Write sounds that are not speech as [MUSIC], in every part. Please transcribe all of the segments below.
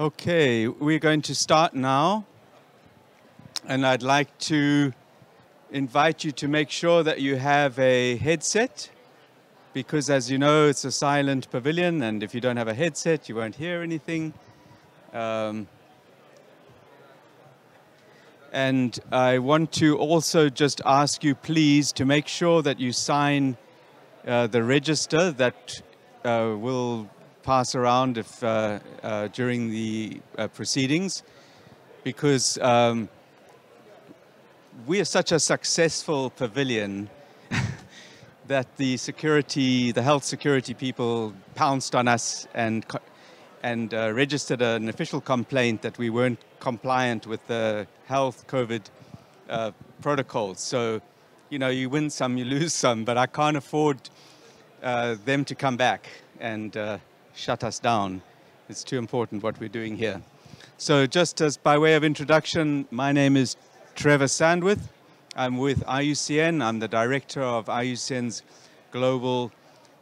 Okay, we're going to start now. And I'd like to invite you to make sure that you have a headset because as you know, it's a silent pavilion and if you don't have a headset, you won't hear anything. Um, and I want to also just ask you, please, to make sure that you sign uh, the register that uh, will pass around if, uh, uh during the uh, proceedings, because um, we are such a successful pavilion [LAUGHS] that the security, the health security people pounced on us and and uh, registered an official complaint that we weren't compliant with the health COVID uh, protocols. So, you know, you win some, you lose some, but I can't afford uh, them to come back and shut us down. It's too important what we're doing here. So just as by way of introduction, my name is Trevor Sandwith. I'm with IUCN. I'm the director of IUCN's Global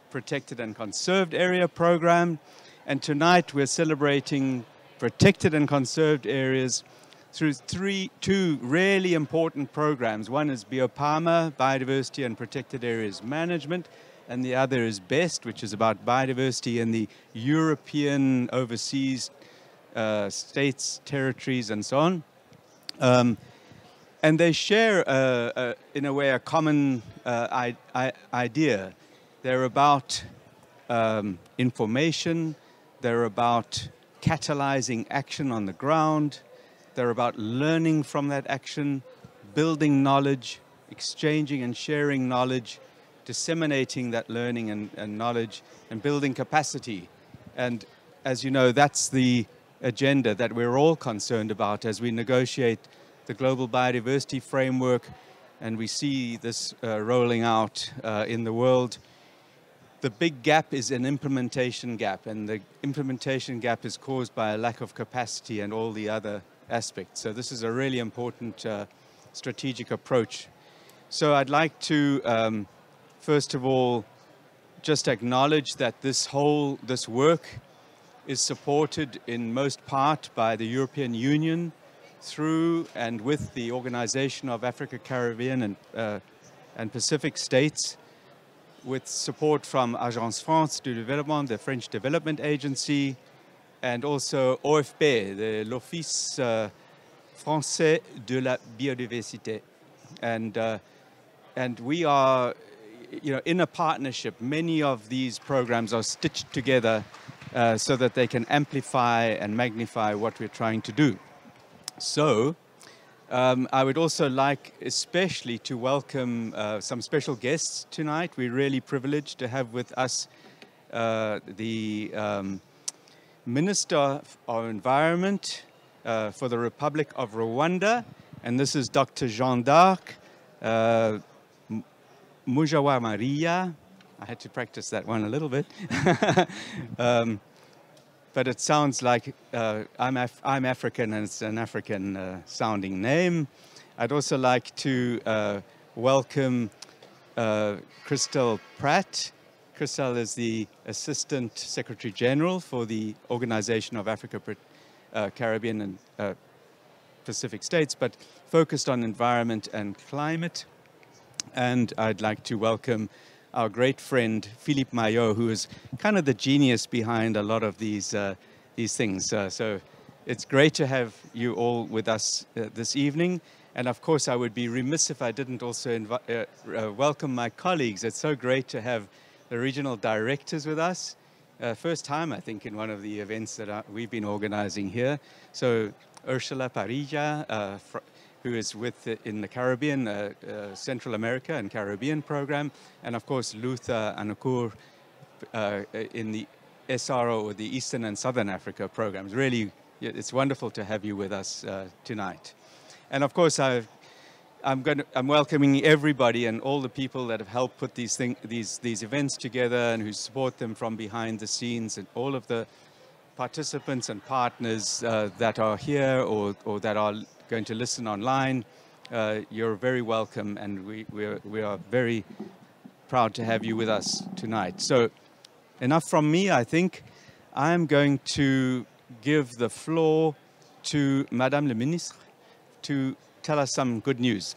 Protected and Conserved Area Program. And tonight we're celebrating protected and conserved areas through three, two really important programs. One is BIOPAMA, Biodiversity and Protected Areas Management, and the other is BEST, which is about biodiversity in the European overseas uh, states, territories, and so on. Um, and they share, uh, uh, in a way, a common uh, I I idea. They're about um, information, they're about catalyzing action on the ground, they're about learning from that action, building knowledge, exchanging and sharing knowledge, disseminating that learning and, and knowledge, and building capacity. And as you know, that's the agenda that we're all concerned about as we negotiate the Global Biodiversity Framework, and we see this uh, rolling out uh, in the world. The big gap is an implementation gap, and the implementation gap is caused by a lack of capacity and all the other aspects. So this is a really important uh, strategic approach. So I'd like to, um, first of all, just acknowledge that this whole, this work is supported in most part by the European Union, through and with the Organization of Africa, Caribbean and, uh, and Pacific States, with support from Agence France du Développement, the French Development Agency, and also OFB, the l'Office uh, Français de la Biodiversité. And, uh, and we are, you know, in a partnership. Many of these programs are stitched together uh, so that they can amplify and magnify what we're trying to do. So, um, I would also like especially to welcome uh, some special guests tonight. We're really privileged to have with us uh, the um, Minister of Environment uh, for the Republic of Rwanda, and this is Dr. Jeanne d'Arc uh, Mujawamariya. I had to practice that one a little bit. [LAUGHS] um, but it sounds like uh, I'm, Af I'm, African and it's an African uh, sounding name. I'd also like to uh, welcome uh, Christelle Pratt. Christelle is the Assistant Secretary General for the Organization of Africa, uh, Caribbean and uh, Pacific States, but focused on environment and climate. And I'd like to welcome our great friend Philippe Mayaux, who is kind of the genius behind a lot of these uh, these things. Uh, so it's great to have you all with us uh, this evening. And of course, I would be remiss if I didn't also uh, uh, welcome my colleagues. It's so great to have the regional directors with us. Uh, first time, I think, in one of the events that we've been organizing here. So Ursula Parrilla, who is with in the Caribbean, uh, uh, Central America and Caribbean program, and of course Luther Anukur uh, in the SRO, or the Eastern and Southern Africa programs. Really, it's wonderful to have you with us uh, tonight. And of course, i am welcoming everybody and all the people that have helped put these, thing, these, these events together and who support them from behind the scenes and all of the participants and partners uh, that are here or, or that are going to listen online, uh, you're very welcome and we, we, are, we are very proud to have you with us tonight. So enough from me, I think. I'm going to give the floor to Madame le Ministre to tell us some good news.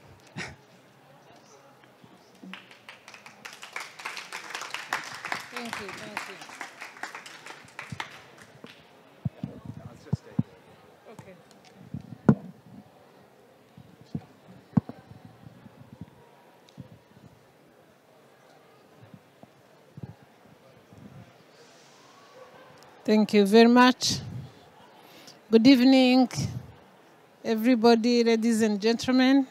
Thank you, thank you. Okay. Thank you very much. Good evening, everybody, ladies and gentlemen.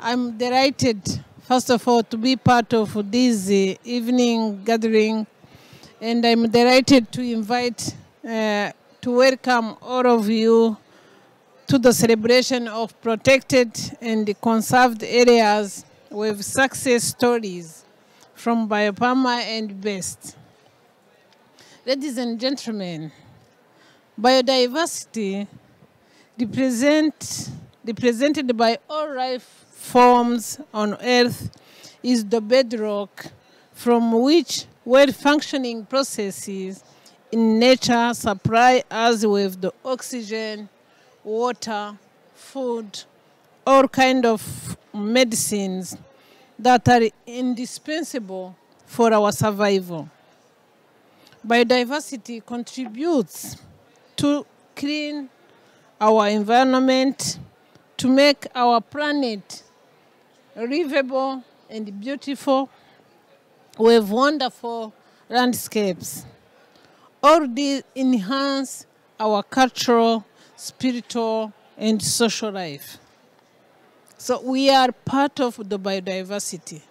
I'm delighted, first of all, to be part of this evening gathering, and I'm delighted to invite, uh, to welcome all of you to the celebration of protected and conserved areas with success stories from Biopama and BEST. Ladies and gentlemen, biodiversity represent, represented by all life forms on Earth is the bedrock from which well-functioning processes in nature supply us with the oxygen, water, food, all kind of medicines that are indispensable for our survival biodiversity contributes to clean our environment, to make our planet livable and beautiful with wonderful landscapes. All these enhance our cultural, spiritual, and social life. So we are part of the biodiversity.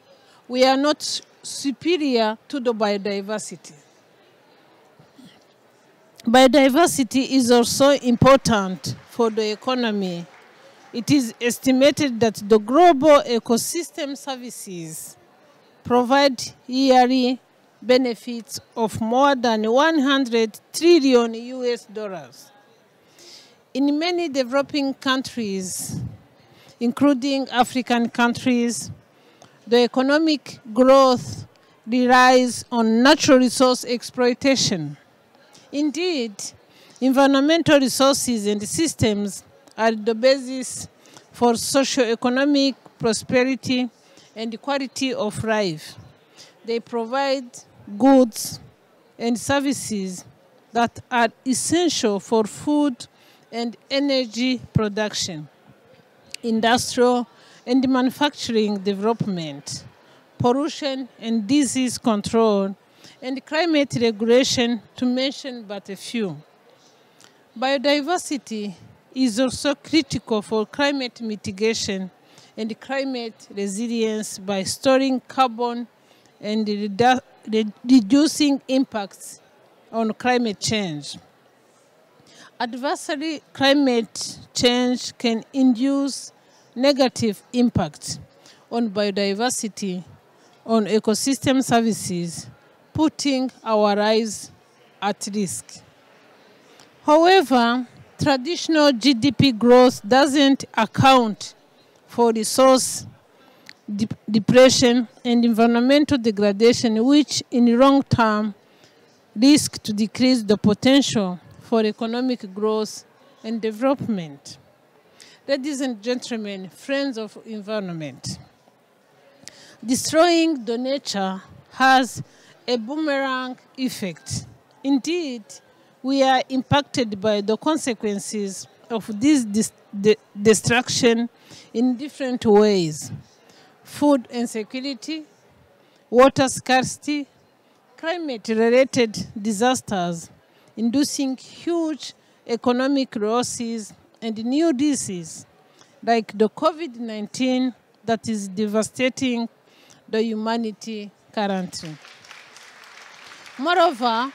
We are not superior to the biodiversity. Biodiversity is also important for the economy. It is estimated that the global ecosystem services provide yearly benefits of more than 100 trillion US dollars. In many developing countries, including African countries, the economic growth relies on natural resource exploitation. Indeed, environmental resources and systems are the basis for socio-economic prosperity and the quality of life. They provide goods and services that are essential for food and energy production, industrial and manufacturing development, pollution and disease control, and climate regulation, to mention but a few. Biodiversity is also critical for climate mitigation and climate resilience by storing carbon and redu reducing impacts on climate change. Adversary climate change can induce negative impacts on biodiversity, on ecosystem services, putting our lives at risk. However, traditional GDP growth doesn't account for resource de depression and environmental degradation, which in the long term risk to decrease the potential for economic growth and development. Ladies and gentlemen, friends of environment, destroying the nature has a boomerang effect. Indeed, we are impacted by the consequences of this de destruction in different ways. Food insecurity, water scarcity, climate-related disasters, inducing huge economic losses and new diseases like the COVID-19 that is devastating the humanity currently. Moreover,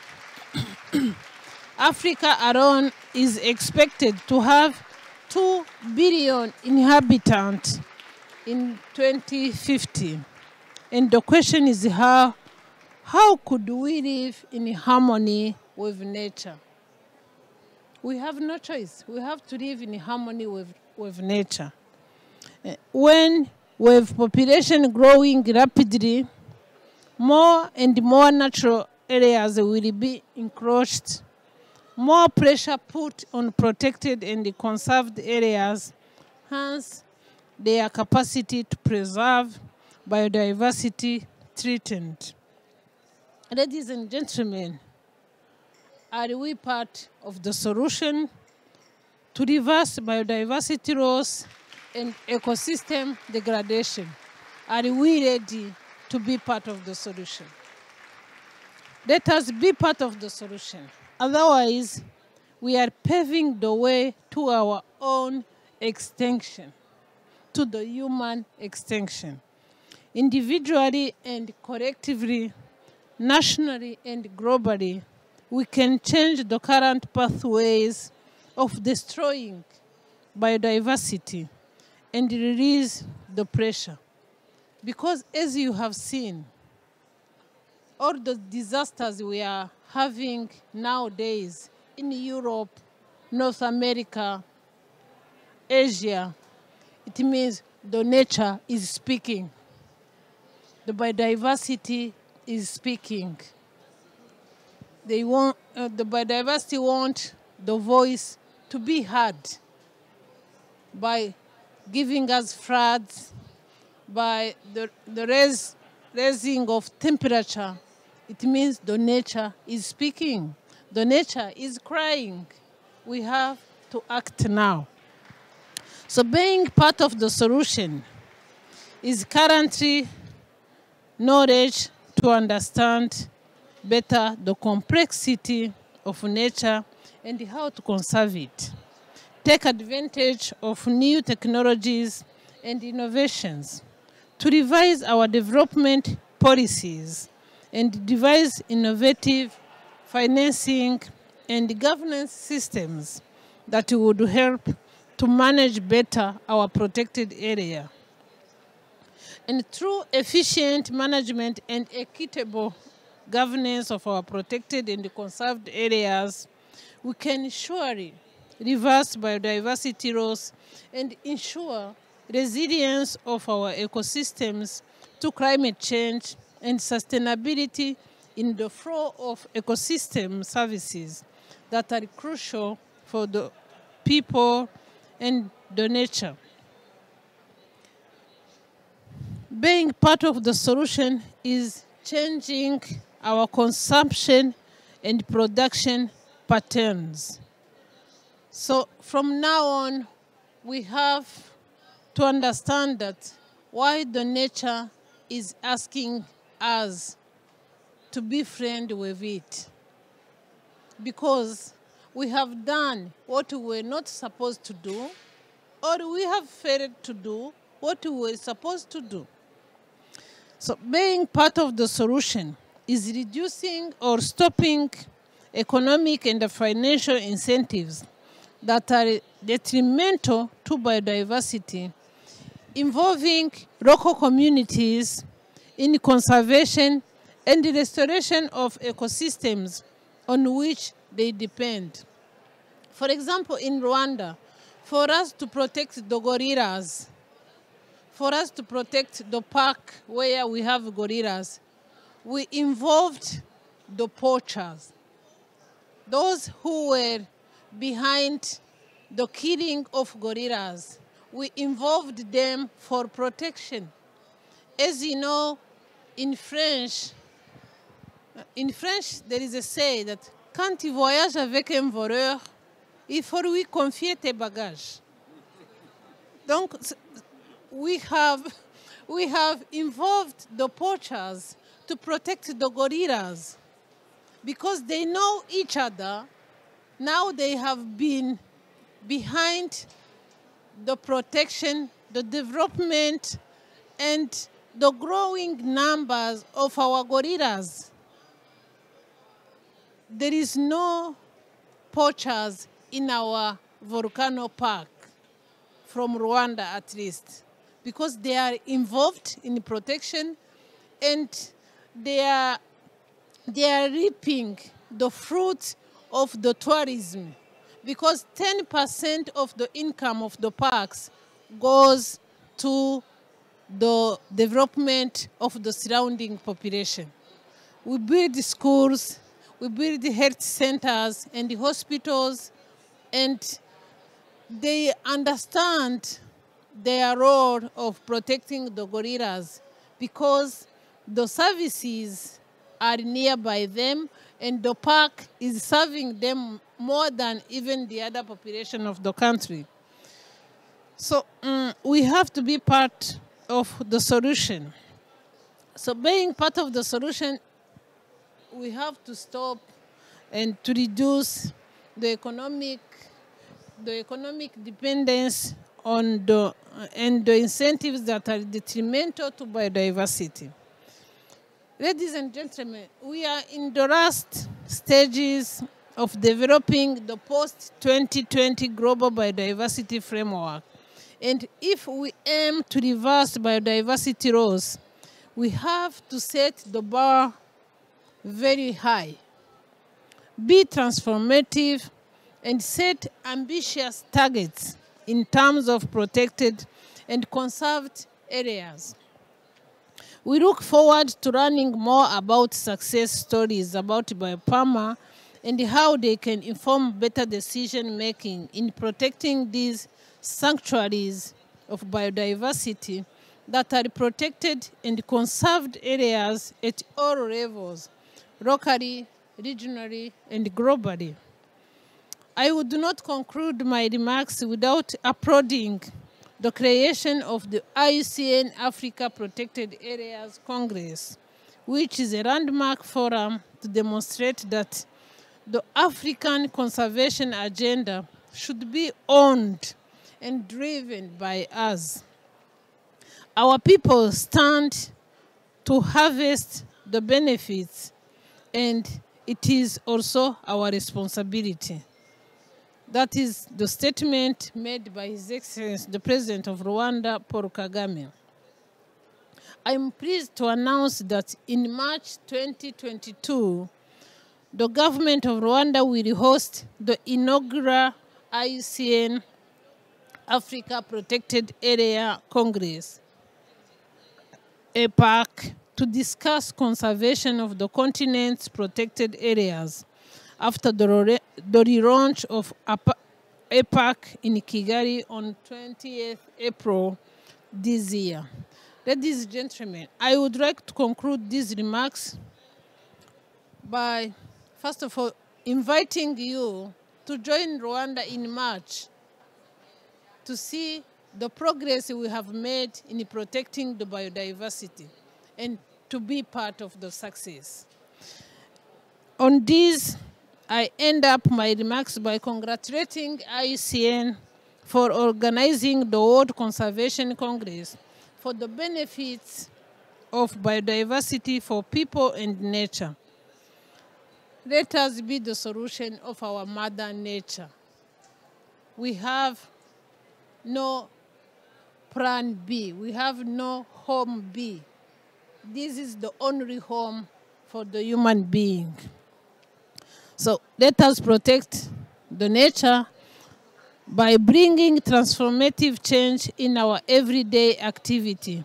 Africa alone is expected to have 2 billion inhabitants in 2050. And the question is how, how could we live in harmony with nature? we have no choice. We have to live in harmony with, with nature. When with population growing rapidly, more and more natural areas will be encroached, more pressure put on protected and conserved areas, hence their capacity to preserve biodiversity threatened. Ladies and gentlemen, are we part of the solution to reverse biodiversity loss and ecosystem degradation? Are we ready to be part of the solution? Let us be part of the solution. Otherwise, we are paving the way to our own extinction, to the human extinction. Individually and collectively, nationally and globally, we can change the current pathways of destroying biodiversity and release the pressure. Because as you have seen, all the disasters we are having nowadays in Europe, North America, Asia, it means the nature is speaking. The biodiversity is speaking. They want uh, the biodiversity want the voice to be heard by giving us floods, by the, the raise, raising of temperature. It means the nature is speaking. The nature is crying. We have to act now. So being part of the solution is currently knowledge to understand better the complexity of nature and how to conserve it. Take advantage of new technologies and innovations to revise our development policies and devise innovative financing and governance systems that would help to manage better our protected area. And through efficient management and equitable governance of our protected and conserved areas, we can surely reverse biodiversity loss and ensure resilience of our ecosystems to climate change and sustainability in the flow of ecosystem services that are crucial for the people and the nature. Being part of the solution is changing our consumption and production patterns. So from now on, we have to understand that why the nature is asking us to be friend with it. Because we have done what we were not supposed to do, or we have failed to do what we were supposed to do. So being part of the solution is reducing or stopping economic and financial incentives that are detrimental to biodiversity, involving local communities in conservation and the restoration of ecosystems on which they depend. For example, in Rwanda, for us to protect the gorillas, for us to protect the park where we have gorillas, we involved the poachers, those who were behind the killing of gorillas. We involved them for protection. As you know, in French, uh, in French, there is a say that quand tu voyages avec un voleur, il faut lui confier tes bagages. Donc, we have, [LAUGHS] we have involved the poachers to protect the gorillas because they know each other. Now they have been behind the protection, the development, and the growing numbers of our gorillas. There is no poachers in our volcano park, from Rwanda at least, because they are involved in protection and they are, they are reaping the fruits of the tourism because 10% of the income of the parks goes to the development of the surrounding population. We build schools, we build health centers and the hospitals, and they understand their role of protecting the gorillas because the services are nearby them and the park is serving them more than even the other population of the country. So um, we have to be part of the solution. So being part of the solution, we have to stop and to reduce the economic the economic dependence on the and the incentives that are detrimental to biodiversity. Ladies and gentlemen, we are in the last stages of developing the post-2020 global biodiversity framework. And if we aim to reverse biodiversity loss, we have to set the bar very high, be transformative, and set ambitious targets in terms of protected and conserved areas. We look forward to learning more about success stories about BioPAMA and how they can inform better decision making in protecting these sanctuaries of biodiversity that are protected and conserved areas at all levels, locally, regionally, and globally. I would not conclude my remarks without applauding the creation of the IUCN Africa Protected Areas Congress, which is a landmark forum to demonstrate that the African conservation agenda should be owned and driven by us. Our people stand to harvest the benefits, and it is also our responsibility. That is the statement made by His Excellency, the President of Rwanda, Paul Kagame. I'm pleased to announce that in March 2022, the government of Rwanda will host the inaugural IUCN Africa Protected Area Congress, APAC, to discuss conservation of the continent's protected areas after the, the relaunch of APAC in Kigali on 20th April this year. Ladies and gentlemen, I would like to conclude these remarks by, first of all, inviting you to join Rwanda in March to see the progress we have made in protecting the biodiversity and to be part of the success. On this, I end up my remarks by congratulating IUCN for organizing the World Conservation Congress for the benefits of biodiversity for people and nature. Let us be the solution of our mother nature. We have no plan B. We have no home B. This is the only home for the human being. So let us protect the nature by bringing transformative change in our everyday activity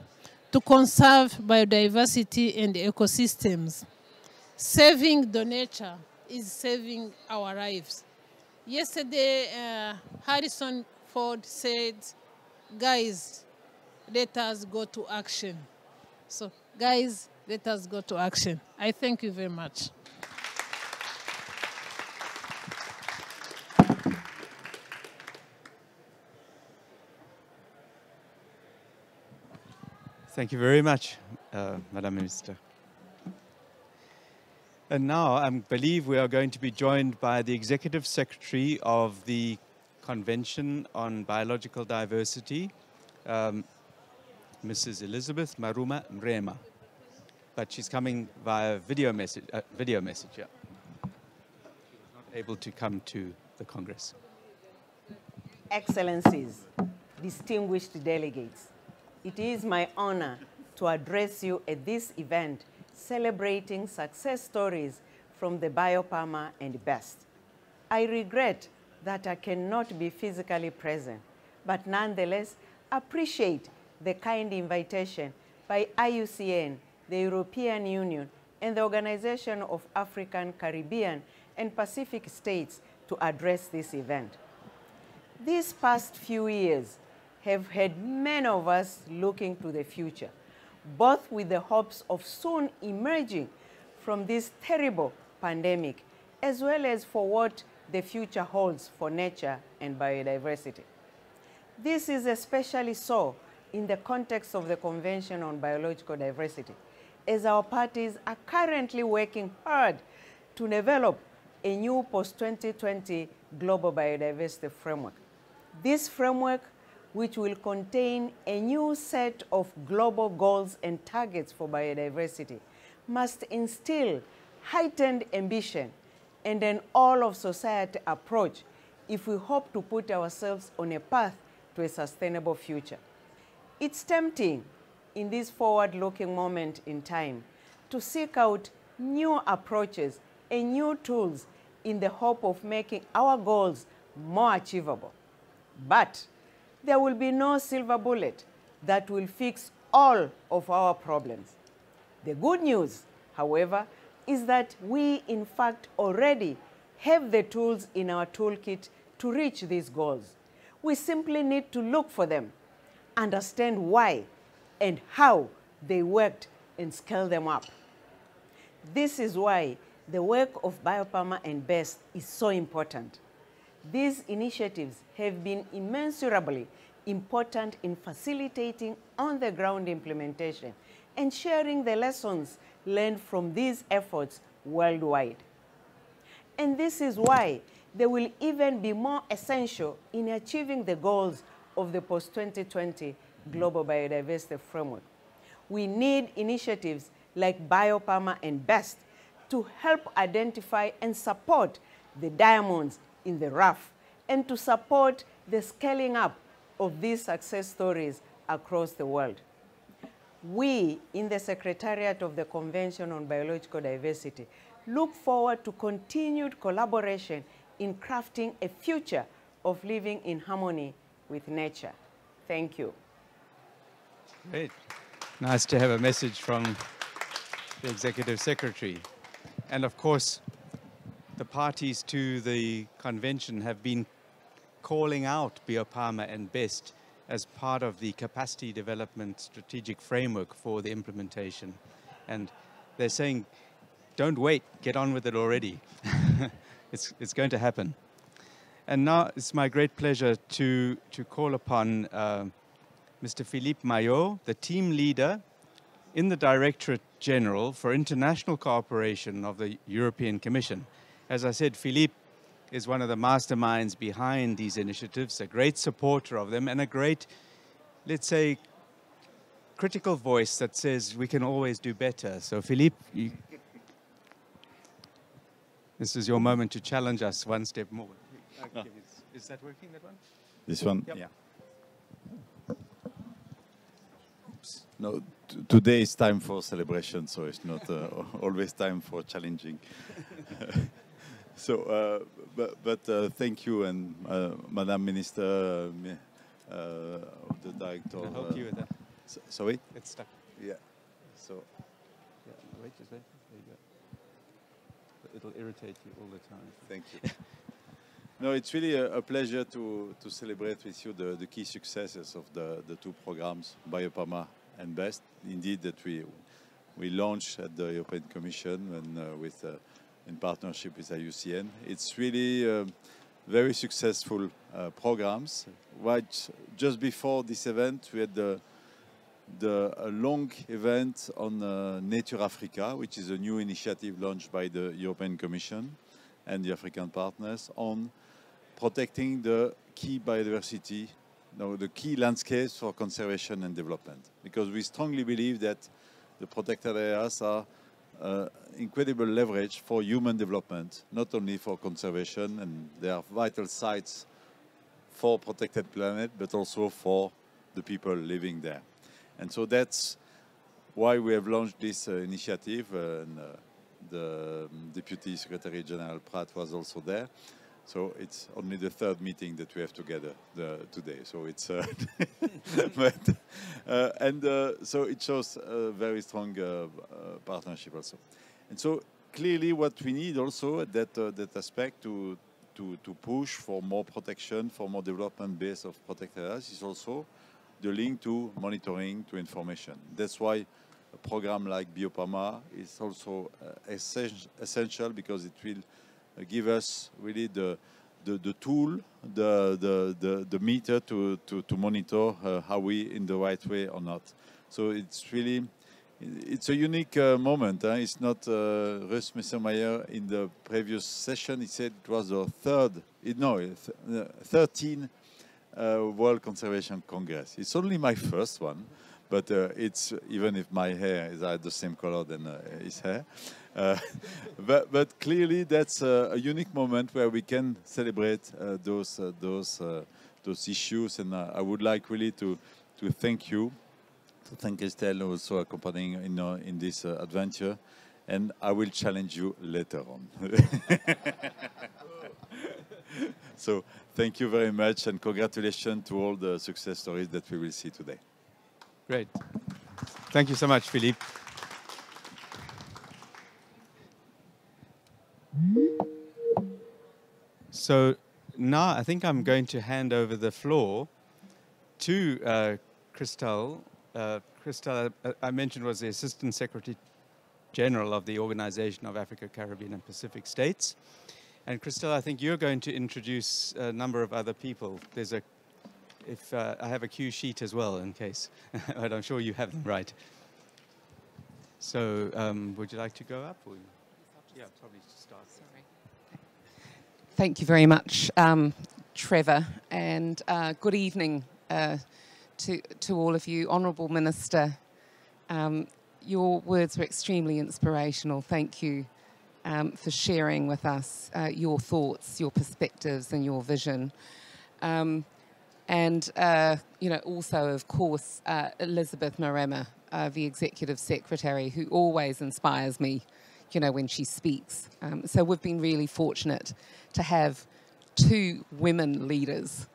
to conserve biodiversity and ecosystems. Saving the nature is saving our lives. Yesterday, uh, Harrison Ford said, guys, let us go to action. So, guys, let us go to action. I thank you very much. Thank you very much, uh, Madam Minister. And now I believe we are going to be joined by the Executive Secretary of the Convention on Biological Diversity, um, Mrs. Elizabeth Maruma Mrema. But she's coming via video message, uh, video message, yeah. She was not able to come to the Congress. Excellencies, distinguished delegates, it is my honor to address you at this event celebrating success stories from the BioPAMA and BEST. I regret that I cannot be physically present, but nonetheless appreciate the kind invitation by IUCN, the European Union, and the Organization of African, Caribbean, and Pacific States to address this event. These past few years have had many of us looking to the future, both with the hopes of soon emerging from this terrible pandemic, as well as for what the future holds for nature and biodiversity. This is especially so in the context of the Convention on Biological Diversity, as our parties are currently working hard to develop a new post-2020 global biodiversity framework. This framework, which will contain a new set of global goals and targets for biodiversity, must instill heightened ambition and an all-of-society approach if we hope to put ourselves on a path to a sustainable future. It's tempting in this forward-looking moment in time to seek out new approaches and new tools in the hope of making our goals more achievable. But there will be no silver bullet that will fix all of our problems. The good news, however, is that we in fact already have the tools in our toolkit to reach these goals. We simply need to look for them, understand why and how they worked and scale them up. This is why the work of BioPAMA and BEST is so important. These initiatives have been immeasurably important in facilitating on-the-ground implementation and sharing the lessons learned from these efforts worldwide. And this is why they will even be more essential in achieving the goals of the post-2020 Global Biodiversity Framework. We need initiatives like BioPAMA and BEST to help identify and support the diamonds in the rough and to support the scaling up of these success stories across the world. We in the Secretariat of the Convention on Biological Diversity look forward to continued collaboration in crafting a future of living in harmony with nature. Thank you. Great. Nice to have a message from the Executive Secretary. And of course, the parties to the convention have been calling out BioPAMA and BEST as part of the capacity development strategic framework for the implementation. And they're saying, don't wait, get on with it already. [LAUGHS] it's, it's going to happen. And now it's my great pleasure to, to call upon uh, Mr. Philippe Mayaux, the team leader in the Directorate General for International Cooperation of the European Commission. As I said, Philippe is one of the masterminds behind these initiatives, a great supporter of them, and a great, let's say, critical voice that says we can always do better. So, Philippe, you, this is your moment to challenge us one step more. No. Is, is that working, that one? This one? Yep. Yeah. No, t- today is time for celebration, so it's not uh, [LAUGHS] always time for challenging. [LAUGHS] so, uh, but, but uh, thank you, and uh, Madam Minister, uh, uh, of the director. I help uh, you with that? s- sorry? It's stuck. Yeah. So, Yeah, wait, just. There you go. It'll irritate you all the time. Thank you. no, it's really a, a pleasure to, to celebrate with you the, the key successes of the, the two programs, BioPAMA and BEST. Indeed, that we we launched at the European Commission and uh, with uh, in partnership with IUCN. It's really um, very successful uh, programs. Right, just before this event, we had the the long event on uh, Nature Africa, which is a new initiative launched by the European Commission and the African partners on protecting the key biodiversity, no, the key landscapes for conservation and development. Because we strongly believe that the protected areas are uh, incredible leverage for human development, not only for conservation, and they are vital sites for protected planet, but also for the people living there. And so that's why we have launched this uh, initiative, uh, and uh, the um, Deputy Secretary General Pratt was also there. So it's only the third meeting that we have together the, today. So it's, uh, [LAUGHS] but, uh, and uh, so it shows a very strong uh, uh, partnership also. And so clearly, what we need also that uh, that aspect to to to push for more protection, for more development base of protected areas is also the link to monitoring, to information. That's why a program like BioPAMA is also essential because it will give us really the the, the tool, the, the, the, the meter to, to, to monitor uh, how we in the right way or not. So it's really, it's a unique uh, moment. Huh? It's not uh, Russ Mittermeier in the previous session. He said it was the third, no, th 13 uh, World Conservation Congress. It's only my first one, but uh, it's even if my hair is the same color than uh, his hair. Uh, [LAUGHS] but, but, clearly, that's a, a, unique moment where we can celebrate uh, those uh, those uh, those issues, and I would like really to to thank you, to thank Estelle also accompanying in in this adventure, and I will challenge you later on. [LAUGHS] so thank you very much, and congratulations to all the success stories that we will see today. Great. Thank you so much, Philippe. So now I think I'm going to hand over the floor to uh, Christelle. Uh, Christelle, I, I mentioned, was the Assistant Secretary General of the Organization of Africa, Caribbean, and Pacific States. And Christelle, I think you're going to introduce a number of other people. There's a, if uh, I have a cue sheet as well in case, [LAUGHS] but I'm sure you have them right. So um, would you like to go up? Or? Yeah, probably start. Sorry. Thank you very much, um, Trevor, and uh, good evening uh, to, to all of you. Honourable Minister, um, your words were extremely inspirational. Thank you um, for sharing with us uh, your thoughts, your perspectives, and your vision. Um, and, uh, you know, also, of course, uh, Elizabeth Mrema, uh, the Executive Secretary, who always inspires me you know, when she speaks. Um, so we've been really fortunate to have two women leaders,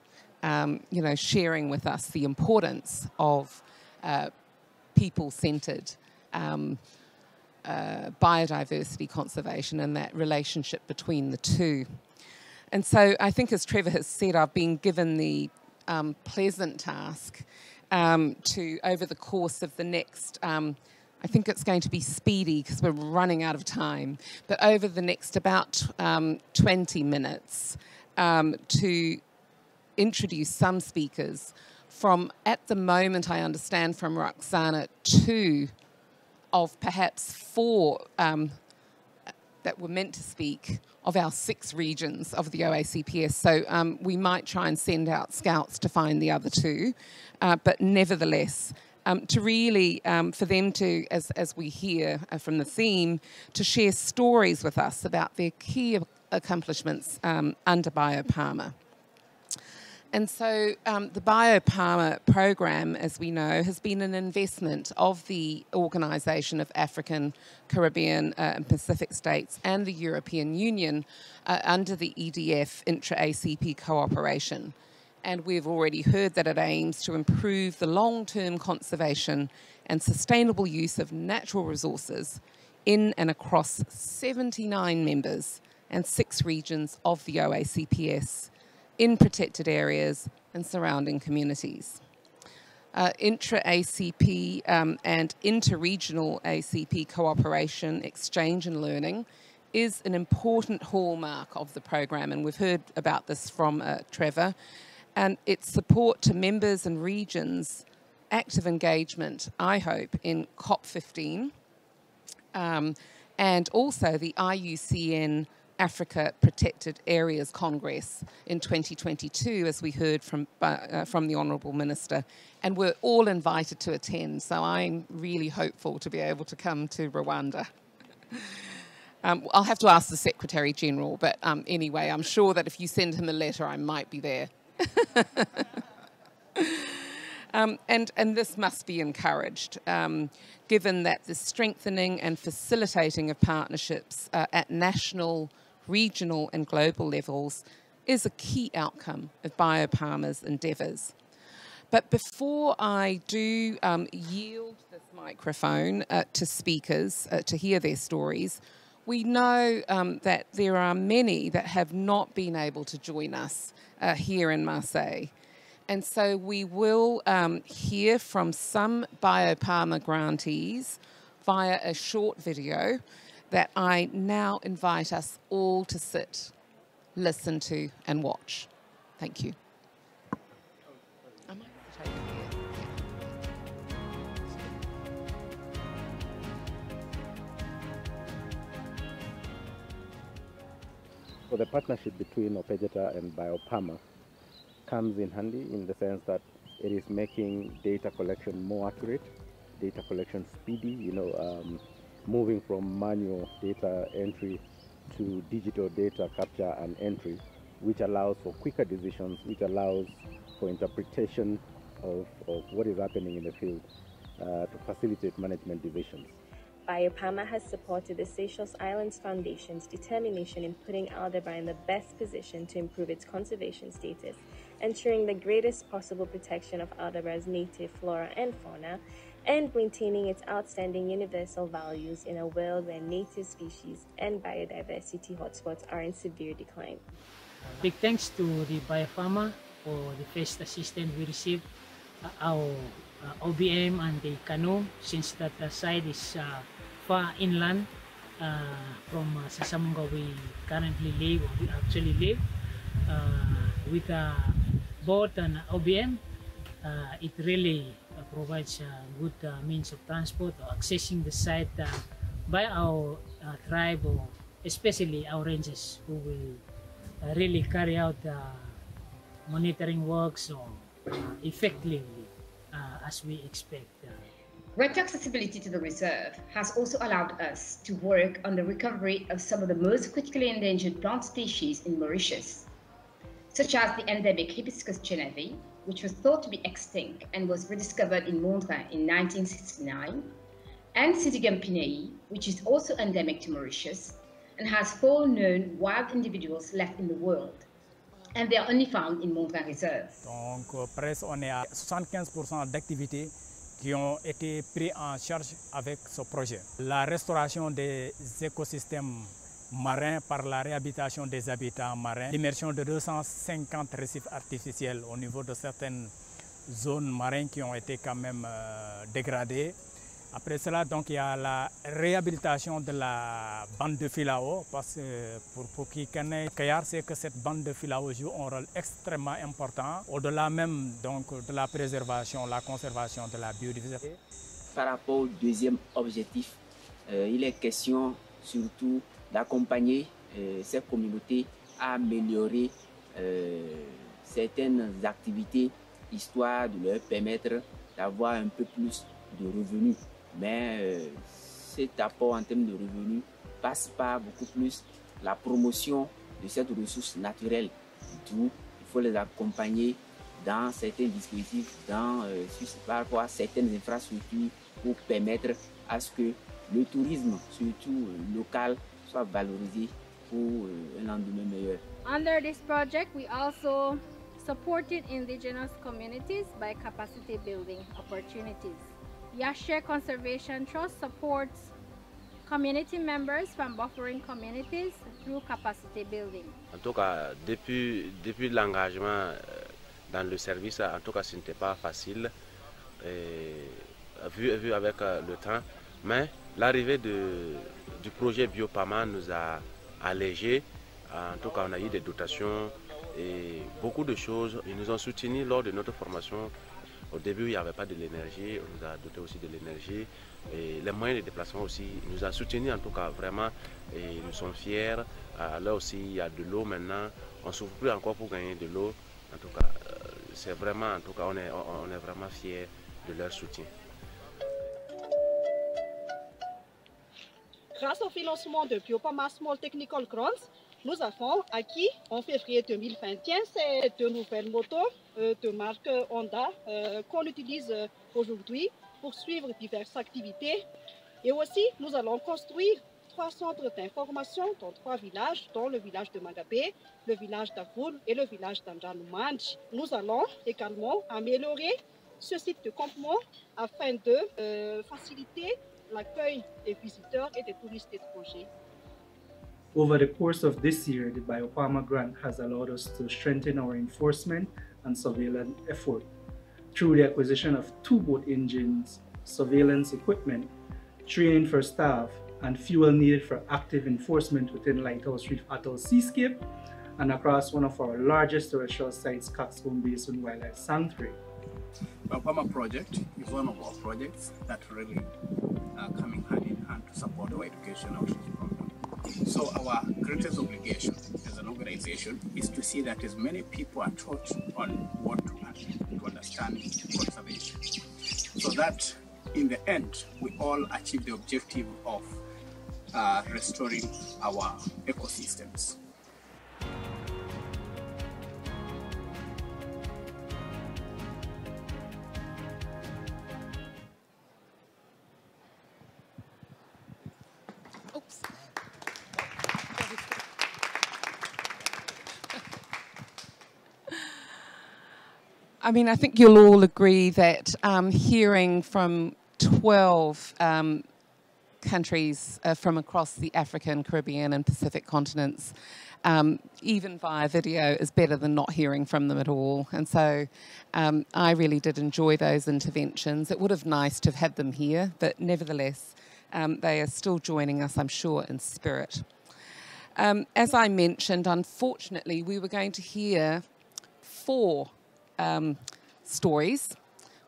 um, you know, sharing with us the importance of uh, people-centered um, uh, biodiversity conservation and that relationship between the two. And so I think, as Trevor has said, I've been given the um, pleasant task um, to, over the course of the next um, I think it's going to be speedy because we're running out of time, but over the next about um, 20 minutes um, to introduce some speakers from, at the moment, I understand from Roxana, two of perhaps four um, that were meant to speak of our six regions of the OACPS. So um, we might try and send out scouts to find the other two. Uh, but nevertheless, um, to really, um, for them to, as, as we hear uh, from the theme, to share stories with us about their key accomplishments um, under BioPAMA. And so um, the BioPAMA program, as we know, has been an investment of the Organisation of African, Caribbean uh, and Pacific States and the European Union uh, under the EDF intra-ACP cooperation and we've already heard that it aims to improve the long-term conservation and sustainable use of natural resources in and across 79 members and six regions of the OACPS in protected areas and surrounding communities. Uh, intra-ACP um, and inter-regional ACP cooperation, exchange and learning is an important hallmark of the program and we've heard about this from uh, Trevor and its support to members and regions, active engagement, I hope, in COP15, um, and also the IUCN Africa Protected Areas Congress in 2022, as we heard from, uh, from the Honourable Minister. And we're all invited to attend, so I'm really hopeful to be able to come to Rwanda. [LAUGHS] Um, I'll have to ask the Secretary General, but um, anyway, I'm sure that if you send him a letter, I might be there. [LAUGHS] um, and, and this must be encouraged, um, given that the strengthening and facilitating of partnerships uh, at national, regional, and global levels is a key outcome of BioPAMA's endeavours. But before I do um, yield this microphone uh, to speakers uh, to hear their stories, we know um, that there are many that have not been able to join us uh, here in Marseille. And so we will um, hear from some BioPAMA grantees via a short video that I now invite us all to sit, listen to, and watch. Thank you. So the partnership between Ol Pejeta and BioPAMA comes in handy in the sense that it is making data collection more accurate, data collection speedy, you know, um, moving from manual data entry to digital data capture and entry, which allows for quicker decisions, which allows for interpretation of, of what is happening in the field uh, to facilitate management decisions. BioPAMA has supported the Seychelles Islands Foundation's determination in putting Aldabra in the best position to improve its conservation status, ensuring the greatest possible protection of Aldabra's native flora and fauna, and maintaining its outstanding universal values in a world where native species and biodiversity hotspots are in severe decline. Big thanks to the BioPAMA for the first assistance we received, uh, our uh, OBM and the canoe, since that the site is uh, far inland uh, from uh, we currently live, or we actually live, uh, with a boat and OBM, uh, it really uh, provides a good uh, means of transport or accessing the site by our tribe or especially our rangers who will really carry out monitoring works or effectively as we expect. Uh, accessibility to the reserve has also allowed us to work on the recovery of some of the most critically endangered plant species in Mauritius, such as the endemic Hibiscus genevae, which was thought to be extinct and was rediscovered in Mondrain in 1969, and Syzygium pyneei, which is also endemic to Mauritius and has four known wild individuals left in the world, and they are only found in Mondrain Reserve. Donc, euh, presque on est à 75% d'activités qui ont été prises en charge avec ce projet. La restauration des écosystèmes marins par la réhabilitation des habitats marins, l'immersion de 250 récifs artificiels au niveau de certaines zones marines qui ont été quand même euh, dégradées. Après cela, donc, il y a la réhabilitation de la bande de filao, parce que pour, pour qui connaît Kayar, c'est que cette bande de filao joue un rôle extrêmement important, au-delà même donc, de la préservation, la conservation de la biodiversité. Par rapport au deuxième objectif, euh, il est question surtout d'accompagner euh, ces communautés à améliorer euh, certaines activités, histoire de leur permettre d'avoir un peu plus de revenus. Mais euh, cet apport en termes de revenus passe par beaucoup plus la promotion de cette ressource naturelle. D'où il faut les accompagner dans certains dispositifs, dans, euh, par certaines infrastructures pour permettre à ce que le tourisme, surtout euh, local, soit valorisé pour euh, un lendemain meilleur. Under this project, we also supported indigenous communities by capacity building opportunities. Yashare Conservation Trust supports community members from buffering communities through capacity building. En tout cas, depuis, depuis l'engagement euh, dans le service, en tout cas, ce n'était pas facile, et, vu, vu avec euh, le temps. Mais l'arrivée du projet Biopama nous a allégé. En tout cas, on a eu des dotations et beaucoup de choses. Ils nous ont soutenus lors de notre formation. Au début, il n'y avait pas de l'énergie. On nous a doté aussi de l'énergie. Et les moyens de déplacement aussi, nous a soutenus en tout cas vraiment. Et nous sommes fiers. Euh, là aussi, il y a de l'eau maintenant. On ne souffre plus encore pour gagner de l'eau. En tout cas, euh, c'est vraiment, en tout cas, on est, on est vraiment fiers de leur soutien. Grâce au financement de Biopama Small Technical Grants, nous avons acquis en février 2021 cette nouvelle moto euh, de marque Honda euh, qu'on utilise euh, aujourd'hui pour suivre diverses activités. Et aussi, nous allons construire trois centres d'information dans trois villages, dont le village de Magabé, le village d'Avoul et le village d'Anjanoumanj. Nous allons également améliorer ce site de campement afin de euh, faciliter l'accueil des visiteurs et des touristes étrangers. Over the course of this year, the BioPAMA grant has allowed us to strengthen our enforcement and surveillance effort through the acquisition of two boat engines, surveillance equipment, training for staff, and fuel needed for active enforcement within Lighthouse Reef Atoll Seascape and across one of our largest terrestrial sites, Cockscomb Basin Wildlife Sanctuary. BioPAMA project is one of our projects that really uh, are coming hand in hand uh, to support our education outreach program. So our greatest obligation as an organization is to see that as many people are taught on what to, to understand conservation. So that in the end, we all achieve the objective of uh, restoring our ecosystems. I mean, I think you'll all agree that um, hearing from 12 um, countries uh, from across the African, Caribbean, and Pacific continents, um, even via video, is better than not hearing from them at all. And so um, I really did enjoy those interventions. It would have nice to have had them here, but nevertheless, um, they are still joining us, I'm sure, in spirit. Um, as I mentioned, unfortunately, we were going to hear four um, stories,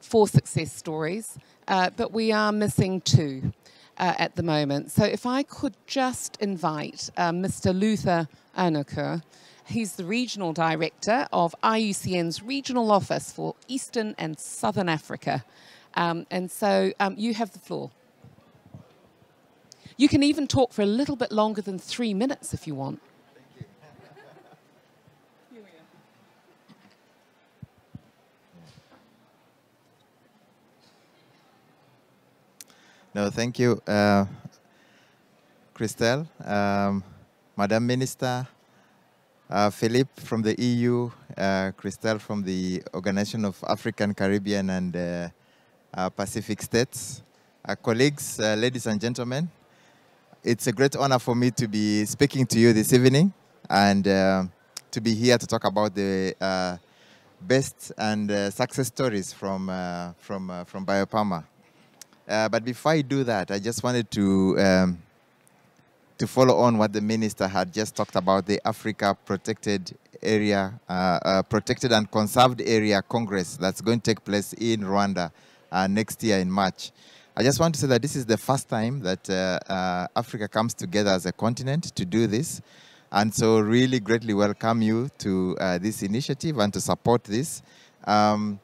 four success stories, uh, but we are missing two uh, at the moment. So if I could just invite uh, Mr. Luther Anukur, he's the regional director of IUCN's regional office for Eastern and Southern Africa. Um, and so um, you have the floor. You can even talk for a little bit longer than three minutes if you want. No, thank you, uh, Christelle, um, Madam Minister, uh, Philippe from the EU, uh, Christelle from the Organization of African, Caribbean, and uh, uh, Pacific States, uh, colleagues, uh, ladies and gentlemen. It's a great honor for me to be speaking to you this evening and to be here to talk about the best and success stories from, from, from BioPAMA. Uh, but before I do that, I just wanted to um, to follow on what the minister had just talked about the Africa Protected Area, uh, uh, Protected and Conserved Area Congress that's going to take place in Rwanda uh, next year in March. I just want to say that this is the first time that uh, uh, Africa comes together as a continent to do this. And so really greatly welcome you to this initiative and to support this. Um,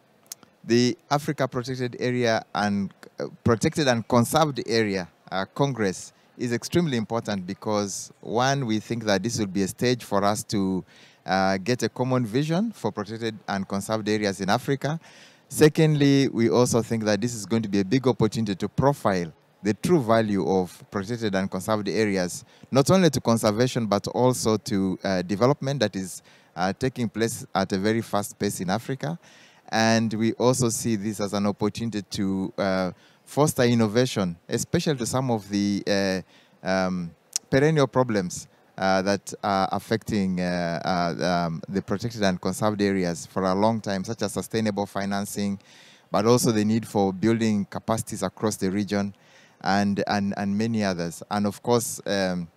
the Africa Protected Area and uh, Protected and Conserved Area uh, Congress is extremely important because one, we think that this will be a stage for us to uh, get a common vision for protected and conserved areas in Africa. Secondly, we also think that this is going to be a big opportunity to profile the true value of protected and conserved areas, not only to conservation, but also to uh, development that is uh, taking place at a very fast pace in Africa. And we also see this as an opportunity to uh, foster innovation, especially to some of the uh, um, perennial problems uh, that are affecting uh, uh, um, the protected and conserved areas for a long time, such as sustainable financing, but also the need for building capacities across the region and, and, and many others. And of course, um,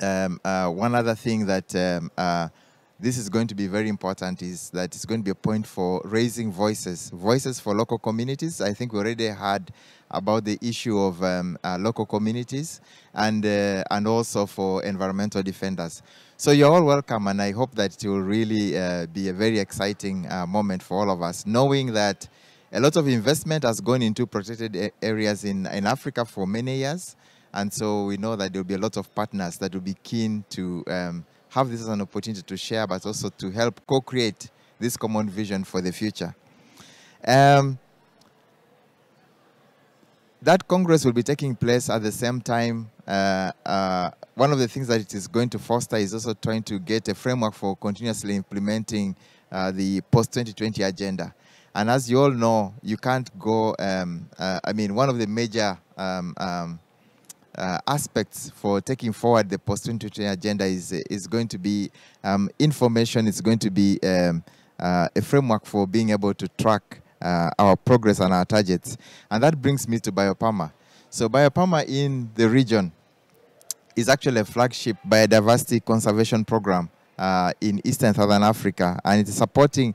um, uh, one other thing that um, this is going to be very important is that it's going to be a point for raising voices, voices for local communities. I think we already heard about the issue of um, uh, local communities and, uh, and also for environmental defenders. So you're all welcome and I hope that it will really uh, be a very exciting uh, moment for all of us, knowing that a lot of investment has gone into protected areas in, in Africa for many years. And so we know that there will be a lot of partners that will be keen to um, have this as an opportunity to share, but also to help co-create this common vision for the future. Um, that Congress will be taking place at the same time. Uh, uh, one of the things that it is going to foster is also trying to get a framework for continuously implementing uh, the post-2020 agenda. And as you all know, you can't go, um, uh, I mean, one of the major um, um, uh, aspects for taking forward the post-2020 agenda is, is going to be um, information, it's going to be um, uh, a framework for being able to track uh, our progress and our targets. And that brings me to Biopama. So Biopama in the region is actually a flagship biodiversity conservation program uh, in Eastern Southern Africa, and it is supporting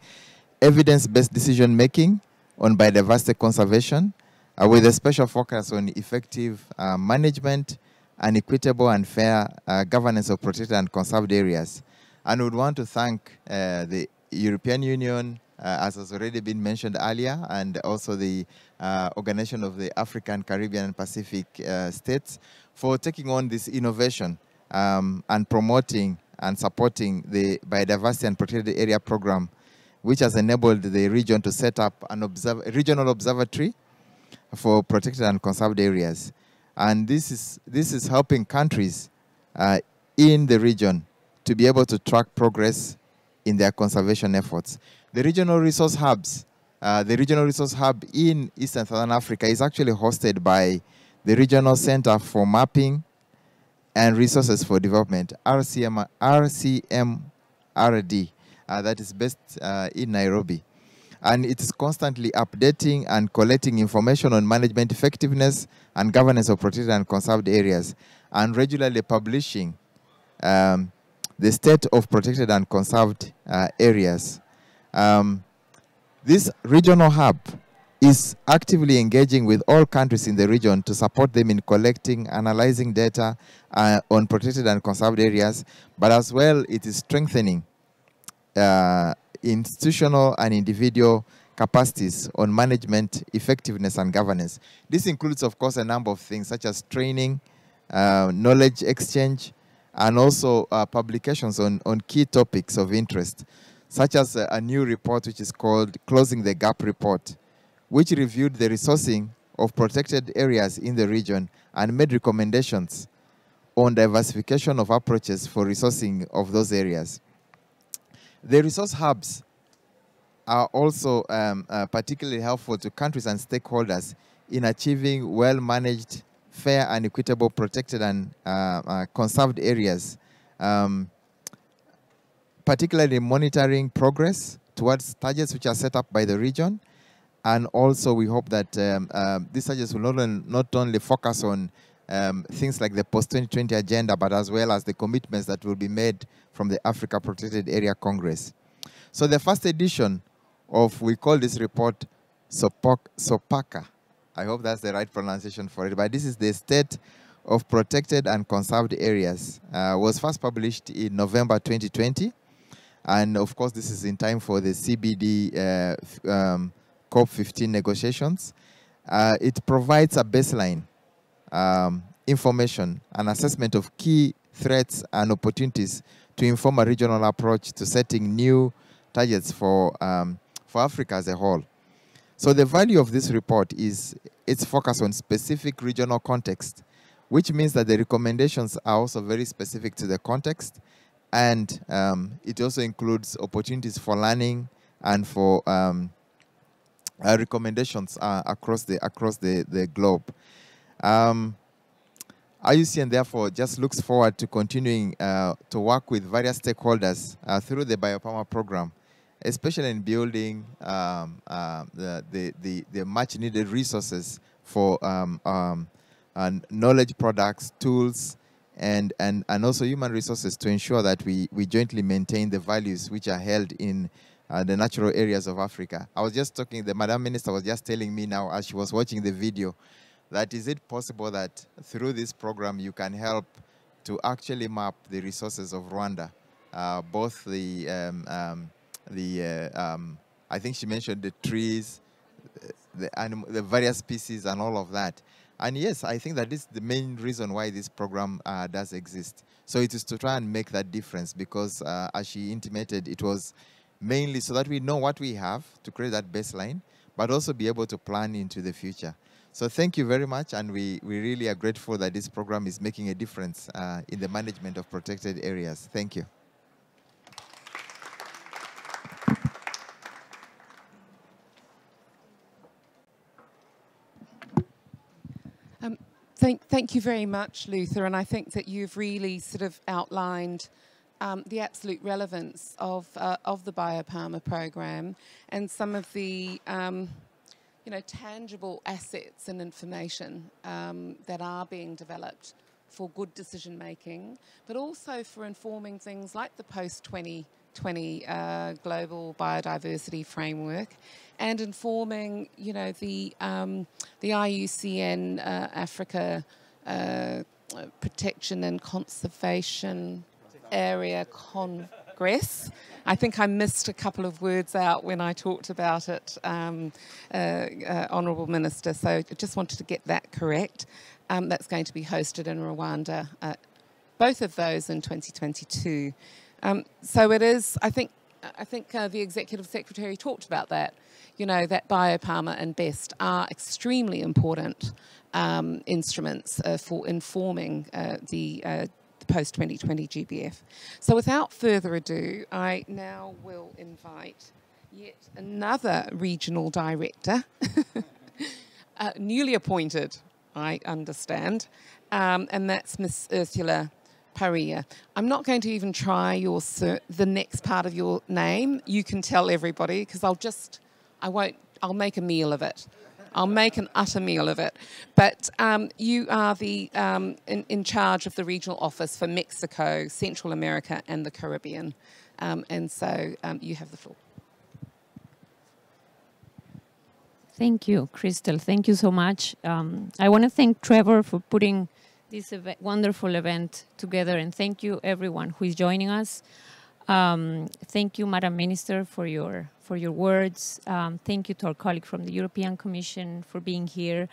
evidence-based decision making on biodiversity conservation uh, with a special focus on effective uh, management and equitable and fair uh, governance of protected and conserved areas. And would want to thank uh, the European Union, uh, as has already been mentioned earlier, and also the Organization of the African, Caribbean, and Pacific States for taking on this innovation um, and promoting and supporting the Biodiversity and Protected Area Program, which has enabled the region to set up an observ regional observatory for protected and conserved areas. And this is, this is helping countries uh, in the region to be able to track progress in their conservation efforts. The regional resource hubs, uh, the regional resource hub in Eastern Southern Africa is actually hosted by the Regional Center for Mapping and Resources for Development, RCM, RCMRD, uh, that is based uh, in Nairobi. And it is constantly updating and collecting information on management effectiveness and governance of protected and conserved areas, and regularly publishing um, the state of protected and conserved uh, areas. Um, this regional hub is actively engaging with all countries in the region to support them in collecting, analyzing data uh, on protected and conserved areas, but as well it is strengthening uh, institutional and individual capacities on management, effectiveness, and governance. This includes, of course, a number of things such as training, uh, knowledge exchange, and also uh, publications on, on key topics of interest, such as a, a new report which is called Closing the Gap Report, which reviewed the resourcing of protected areas in the region and made recommendations on diversification of approaches for resourcing of those areas. The resource hubs are also um, uh, particularly helpful to countries and stakeholders in achieving well-managed, fair and equitable protected and uh, uh, conserved areas, um, particularly monitoring progress towards targets which are set up by the region. And also we hope that um, uh, these targets will not, not only focus on um, things like the post-2020 agenda, but as well as the commitments that will be made from the Africa Protected Area Congress. So the first edition of, we call this report SOPACA. I hope that's the right pronunciation for it, but this is the State of Protected and Conserved Areas. Uh, was first published in November 2020. And of course, this is in time for the CBD uh, um, COP15 negotiations. Uh, it provides a baseline um, information and assessment of key threats and opportunities to inform a regional approach to setting new targets for, um, for Africa as a whole. So the value of this report is its focus on specific regional context, which means that the recommendations are also very specific to the context, and um, it also includes opportunities for learning and for um, uh, recommendations uh, across the across the the globe. Um, IUCN therefore just looks forward to continuing uh, to work with various stakeholders uh, through the Biopama program, especially in building um, uh, the, the, the, the, much needed resources for um, um, knowledge products, tools, and, and, and also human resources to ensure that we, we jointly maintain the values which are held in uh, the natural areas of Africa. I was just talking, the Madam Minister was just telling me now as she was watching the video, that is it possible that through this program you can help to actually map the resources of Rwanda, uh, both the, um, um, the uh, um, I think she mentioned the trees, the, animal, the various species and all of that. And yes, I think that is the main reason why this program uh, does exist. So it is to try and make that difference because uh, as she intimated, it was mainly so that we know what we have to create that baseline, but also be able to plan into the future. So thank you very much, and we, we really are grateful that this program is making a difference uh, in the management of protected areas. Thank you. Um, thank, thank you very much, Luther, and I think that you've really sort of outlined um, the absolute relevance of, uh, of the BioPAMA program and some of the um, you know, tangible assets and information um, that are being developed for good decision making, but also for informing things like the post 2020 uh, global biodiversity framework, and informing you know the um, the IUCN uh, Africa uh, Protection and Conservation Area Congress. I think I missed a couple of words out when I talked about it, um, uh, uh, Honourable Minister, so I just wanted to get that correct. Um, that's going to be hosted in Rwanda, uh, both of those in 2022. Um, so it is, I think, I think uh, the Executive Secretary talked about that, you know, that BioPAMA and BEST are extremely important um, instruments uh, for informing uh, the post 2020 GBF. So without further ado, I now will invite yet another regional director, [LAUGHS] uh, newly appointed, I understand, um, and that's Miss Ursula Parrilla. I'm not going to even try your the next part of your name. You can tell everybody because I'll just, I won't, I'll make a meal of it. I'll make an utter meal of it. But um, you are the um, in, in, charge of the regional office for Mexico, Central America, and the Caribbean. Um, and so um, you have the floor. Thank you, Christelle. Thank you so much. Um, I want to thank Trevor for putting this wonderful event together, and thank you everyone who is joining us. Um, thank you, Madam Minister, for your for your words. Um, thank you to our colleague from the European Commission for being here.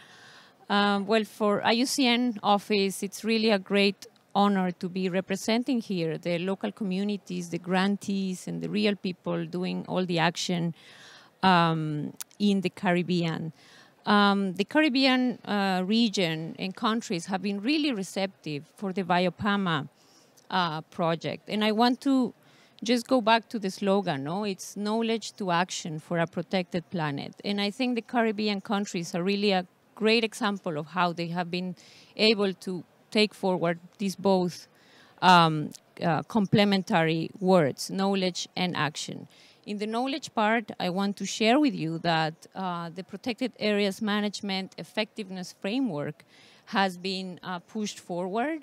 Um, well, for IUCN office, it's really a great honor to be representing here the local communities, the grantees, and the real people doing all the action um, in the Caribbean. Um, the Caribbean uh, region and countries have been really receptive for the BioPAMA uh, project. And I want to just go back to the slogan, no? It's knowledge to action for a protected planet. And I think the Caribbean countries are really a great example of how they have been able to take forward these both um, uh, complementary words, knowledge and action. In the knowledge part, I want to share with you that uh, the Protected Areas Management Effectiveness Framework has been uh, pushed forward.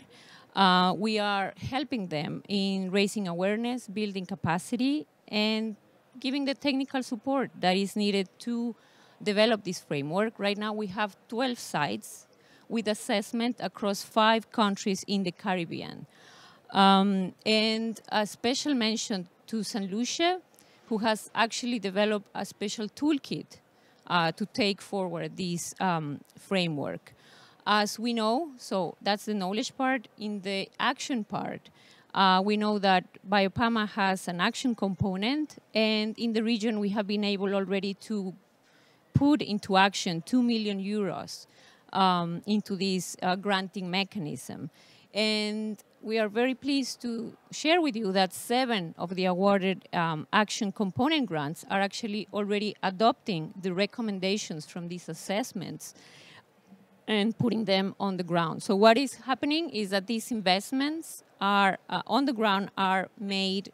Uh, we are helping them in raising awareness, building capacity, and giving the technical support that is needed to develop this framework. Right now, we have 12 sites with assessment across five countries in the Caribbean. Um, and a special mention to St. Lucia, who has actually developed a special toolkit uh, to take forward this um, framework as we know, so that's the knowledge part. In the action part, uh, we know that BioPAMA has an action component, and in the region, we have been able already to put into action 2 million euros um, into this uh, granting mechanism. And we are very pleased to share with you that seven of the awarded um, action component grants are actually already adopting the recommendations from these assessments and putting them on the ground. So what is happening is that these investments are uh, on the ground are made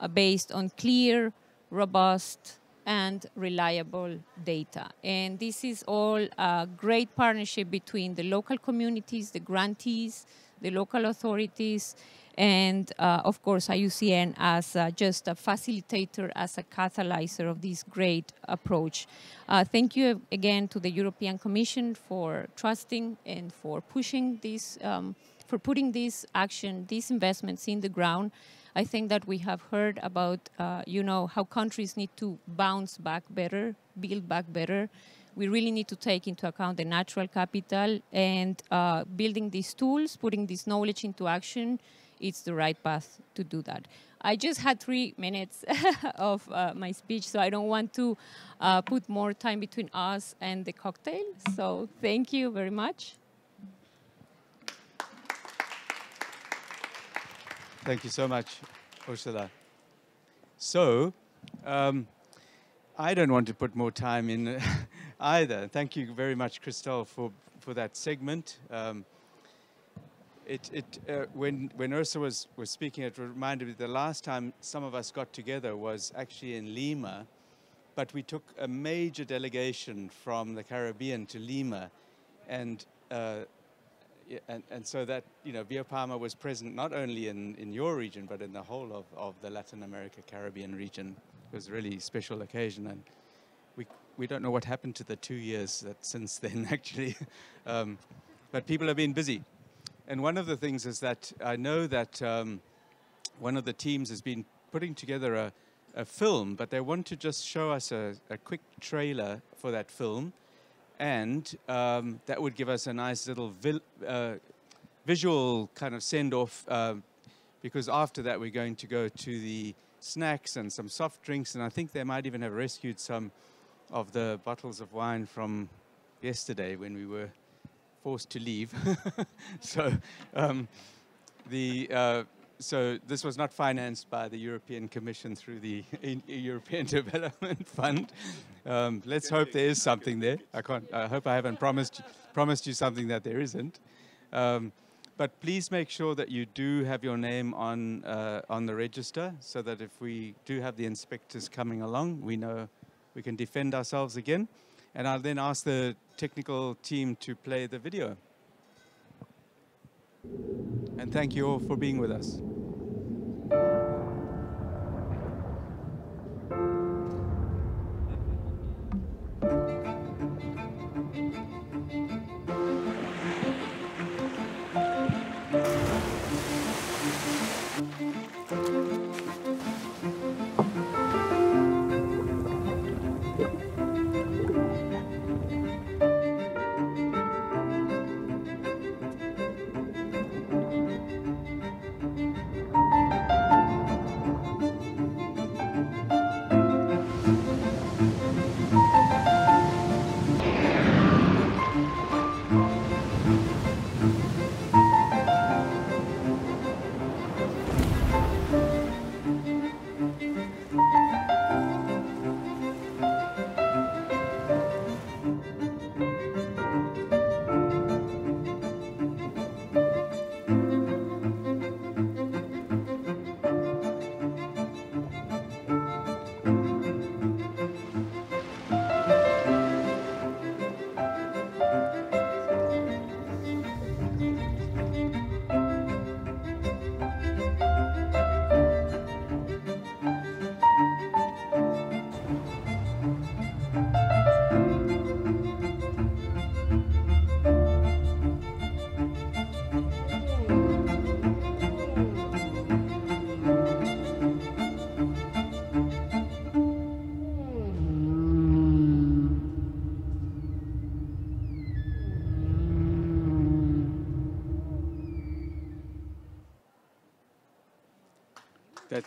uh, based on clear, robust, and reliable data. And this is all a great partnership between the local communities, the grantees, the local authorities, and uh, of course IUCN as uh, just a facilitator, as a catalyzer of this great approach. Uh, thank you again to the European Commission for trusting and for pushing this, um, for putting this action, these investments in the ground. I think that we have heard about, uh, you know, how countries need to bounce back better, build back better we really need to take into account the natural capital and uh, building these tools, putting this knowledge into action it's the right path to do that. I just had three minutes [LAUGHS] of uh, my speech, so I don't want to uh, put more time between us and the cocktail. So thank you very much. Thank you so much, Ursula. So, um, I don't want to put more time in [LAUGHS] either. Thank you very much, Christelle, for, for that segment. Um, it, it, uh, when, when Ursula was, was speaking, it reminded me the last time some of us got together was actually in Lima, but we took a major delegation from the Caribbean to Lima, and uh, and, and so that, you know, BioPAMA was present not only in, in your region, but in the whole of, of the Latin America Caribbean region. It was a really special occasion, and we, we don't know what happened to the two years that since then, [LAUGHS] actually. um, but people have been busy. And one of the things is that I know that um, one of the teams has been putting together a, a film, but they want to just show us a, a quick trailer for that film. And um, that would give us a nice little uh, visual kind of send off um, because after that we're going to go to the snacks and some soft drinks and I think they might even have rescued some of the bottles of wine from yesterday when we were forced to leave. [LAUGHS] so um, the uh, so this was not financed by the European Commission through the [LAUGHS] European [LAUGHS] Development Fund. Um, let's hope there is something there. I can't. I hope I haven't promised promised you something that there isn't. Um, but please make sure that you do have your name on uh, on the register, so that if we do have the inspectors coming along, we know we can defend ourselves again. And I'll then ask the technical team to play the video. And thank you all for being with us.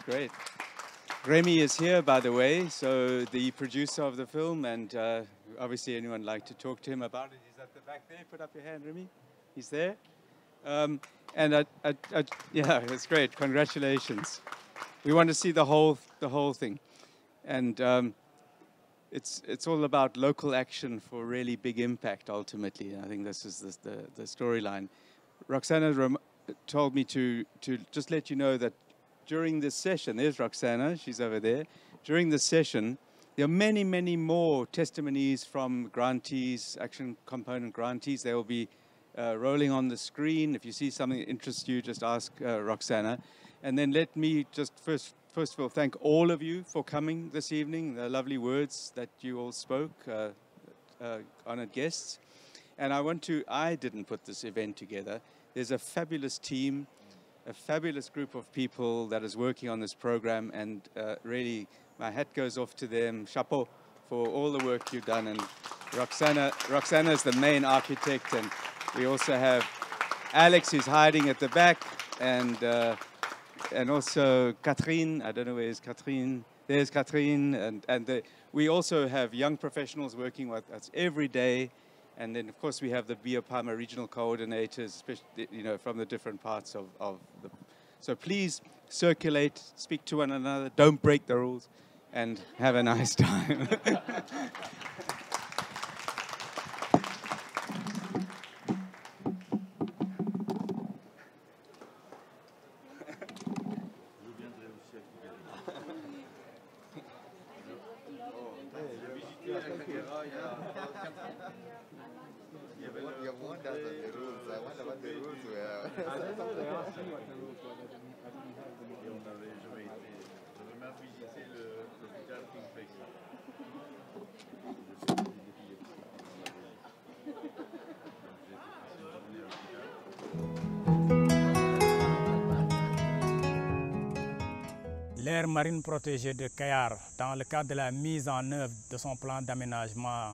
Great. Remy is here, by the way, so the producer of the film, and uh, obviously anyone like to talk to him about it. He's at the back there. Put up your hand, Remy. He's there. Um, and I, I, I, yeah, [LAUGHS] it's great. Congratulations. We want to see the whole, the whole thing, and um, it's it's all about local action for really big impact. Ultimately, I think this is the the, the storyline. Roxana told me to to just let you know that during this session, there's Roxana, she's over there. During this session, there are many, many more testimonies from grantees, action component grantees. They will be uh, rolling on the screen. If you see something that interests you, just ask uh, Roxana. And then let me just first, first of all thank all of you for coming this evening, the lovely words that you all spoke, uh, uh honored guests. And I want to, I didn't put this event together. There's a fabulous team a fabulous group of people that is working on this program, and uh, really, my hat goes off to them. Chapeau for all the work you've done. And Roxana, Roxana is the main architect, and we also have Alex, who's hiding at the back, and uh, and also Catherine. I don't know where is Catherine. There's Catherine, and and the, we also have young professionals working with us every day, and then of course we have the BioPAMA regional coordinators, you know from the different parts of of the. So please circulate, speak to one another, don't break the rules, and have a nice [LAUGHS] time. [LAUGHS] marine protégée de Kayar, dans le cadre de la mise en œuvre de son plan d'aménagement